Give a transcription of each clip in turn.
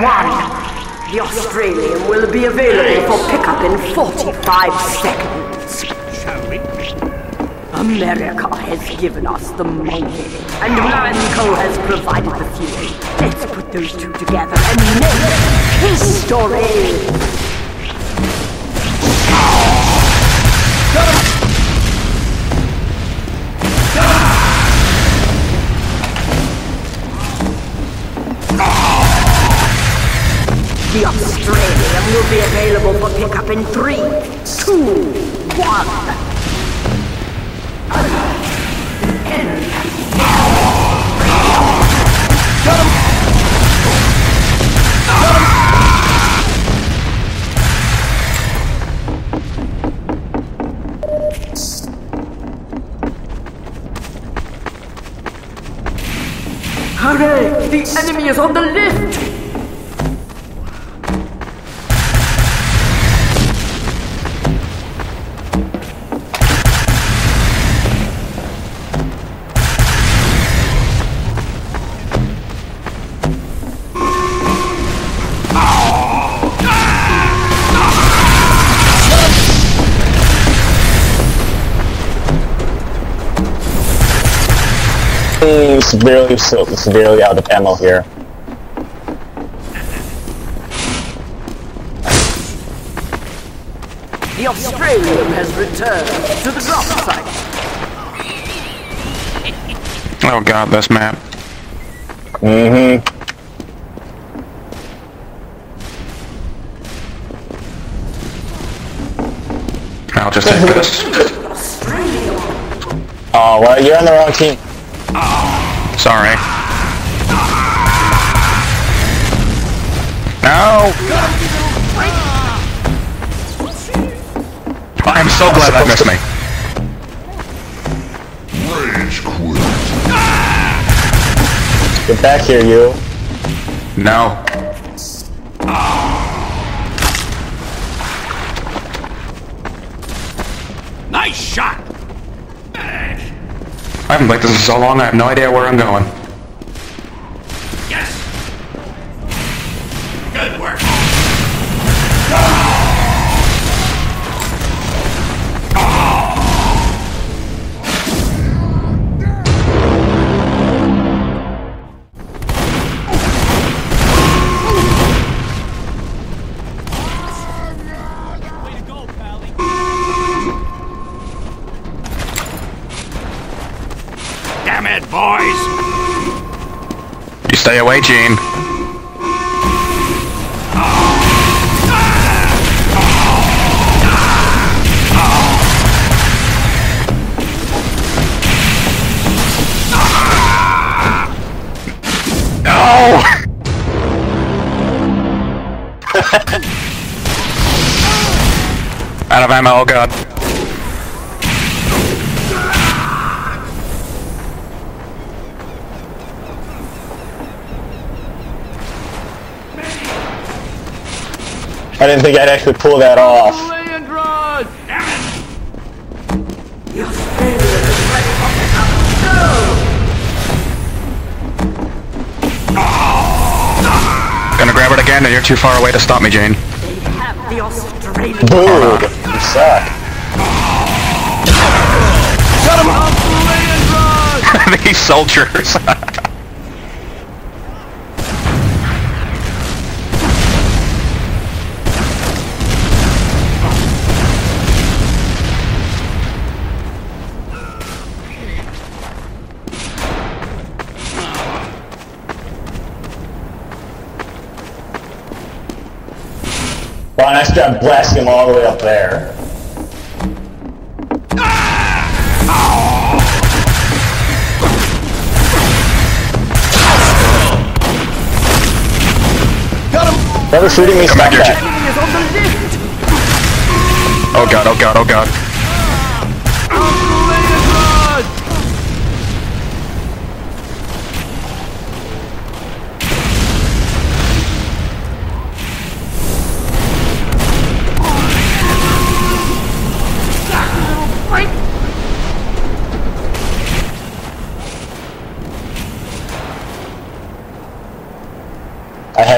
one. The Australium will be available for pickup in 45 seconds. Shall we? America has given us the money, and Mann Co. has provided the fuel. Let's put those two together and make history! The Australium will be available for pickup in three, two, one. Hooray! The enemy is on the lift! Severely, so severely out of ammo here. The Australium has returned to the drop site. Oh god, this map. Mm-hmm. I'll just take this. Oh, well, you're on the wrong team. Sorry. No! I'm so glad that missed me. Get back here, you. No. I haven't played this in so long, I have no idea where I'm going. Yes! Good work! Damn it, boys! You stay away, Gene. Out of ammo, oh god. I didn't think I'd actually pull that off. Leandros! The Australium is ready for pickup. Gonna grab it again, and you're too far away to stop me, Jane. They have the Australium. Dude, you suck. Uncle Leandros! These soldiers. Wow, nice job blasting him all the way up there. Whoever shooting me, Come stop back here, that. Jane. Enemy is on the lift. Oh god, oh god, oh god.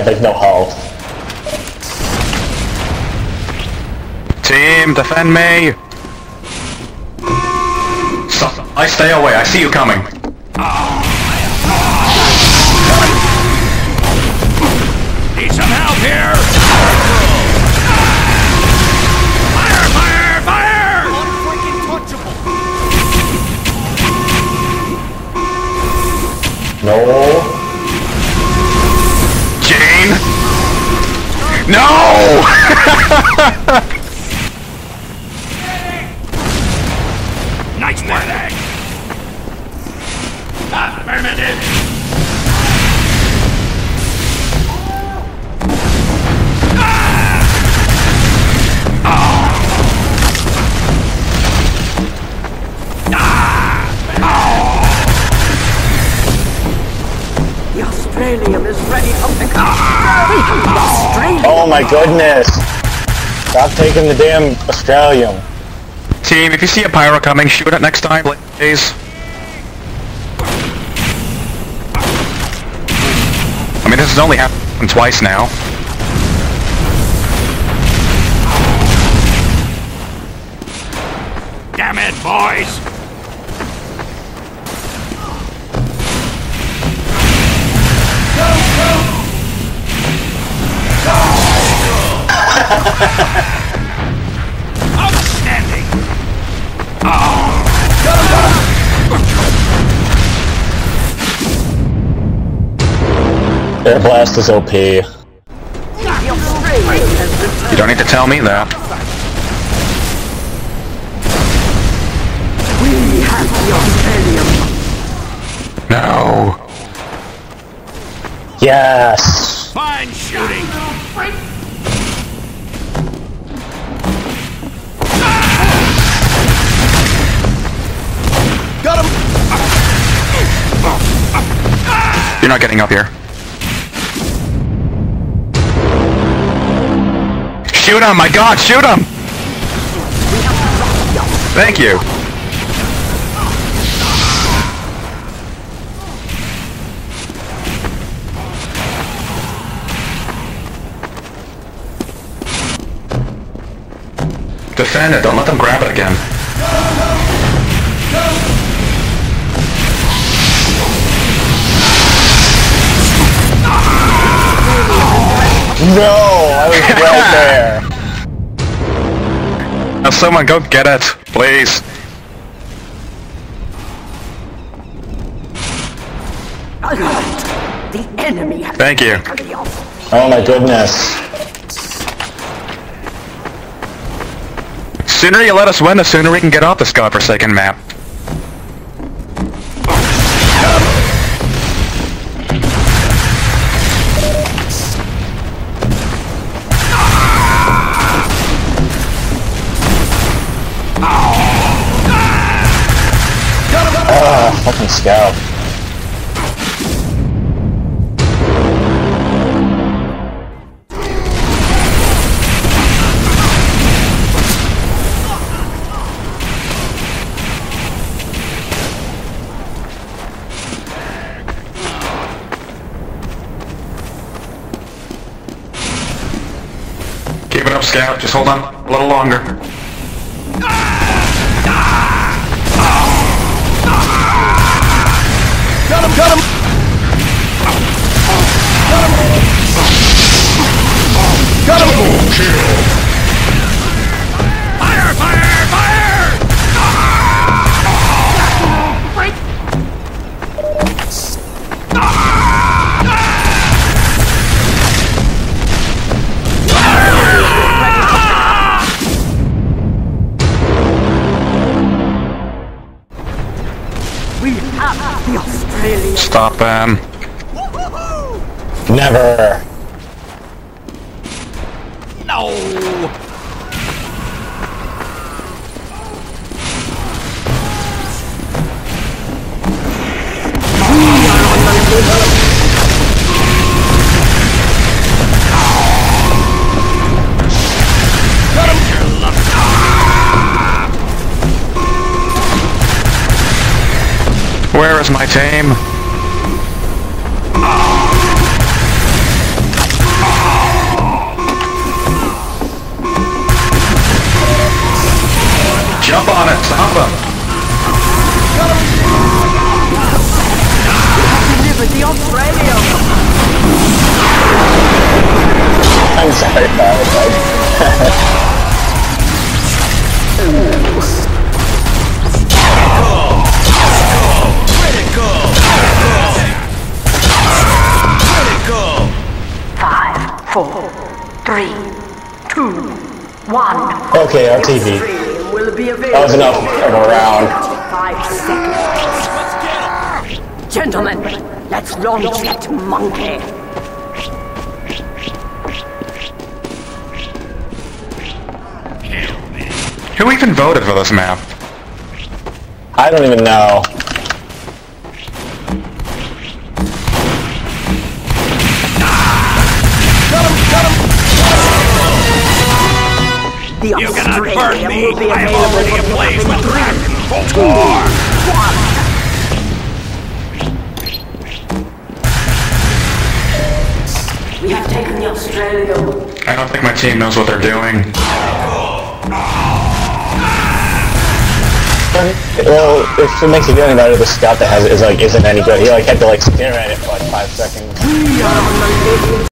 I had like no health. Team, defend me! Stop. I stay away, I see you coming. Need some help here! Fire! Fire! Fire! No. No! Nice work! Ah, permitted! My goodness. Stop taking the damn Australium. Team, if you see a pyro coming, shoot it next time, please. I mean, this has only happened twice now. Damn it, boys! Outstanding! Air Blast is OP. The Australium has returned. You don't need to tell me that. We have the Australium. No. Yes. Fine shooting! You're not getting up here. Shoot him! My god, shoot him! Thank you. Defend it, don't let them grab it again. No, I was right there. Now someone go get it, please. The enemy has Thank you. taken the Aus- Oh my goodness. Sooner you let us win, the sooner we can get off this godforsaken map. Fucking scout. Keep it up, Scout. Just hold on a little longer. Fire! Stop them. Never. No! Where is my team? on a samba. Deliver the I'm sorry, Valentine. Five, four, three, two, one. Okay, RTB. Australium will be available. That was enough of a round. Five seconds. Gentlemen, let's launch that monkey. Who even voted for this map? I don't even know. The You cannot burn me! will be I am already for ablaze with three, passion for two, war! one. We have taken the Australium. I don't think my team knows what they're doing. Well, if it makes you feel any better, the scout that has it is like isn't any good. He like had to like stare at it for like five seconds.